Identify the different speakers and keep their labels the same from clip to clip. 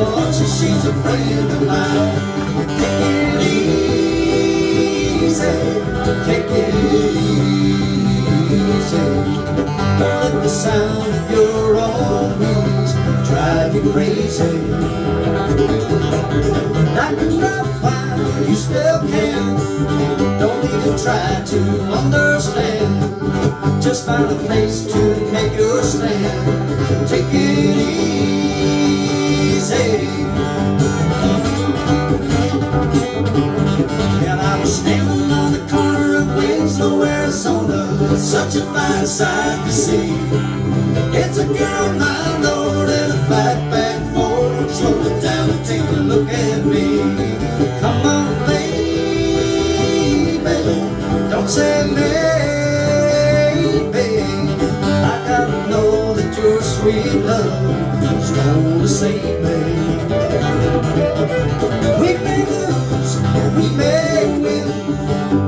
Speaker 1: Lord, she's a friend of mine. Take it easy, take it easy. Let the sound of your own wheels drive you crazy. Not enough why you still can. Don't even try to understand. Just find a place to make your stand. Take it easy. And I was standing on the corner of Winslow, Arizona. Such a fine sight to see. It's a girl, my lord, and a fatback Ford. Slow it down and take a look at me. Come on, baby, don't say maybe. Sweet love is gonna save me. We may lose, we may win,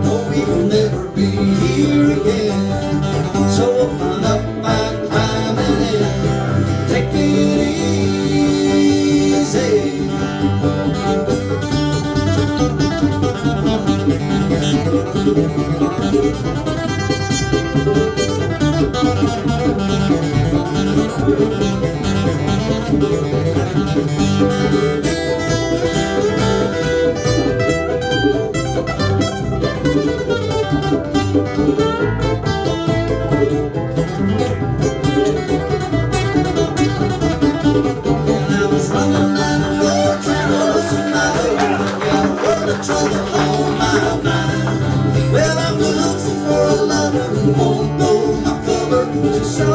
Speaker 1: but we will never be here again. So open up my climbing in, take it easy. And I to listen my mind. Well, I'm looking for a lover who won't know my cover. So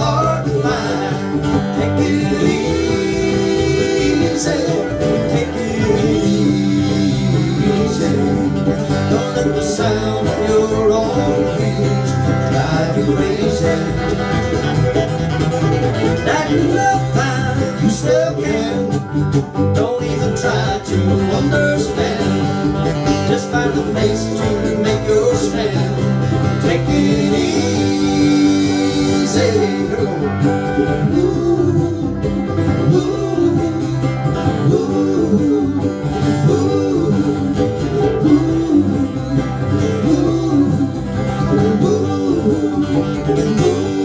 Speaker 1: hard to find. Take it easy, take it easy. Don't let the sound of your own drive you crazy yourself in Don't even try to understand Just find a place to make your stand Take it easy ooh, ooh, ooh.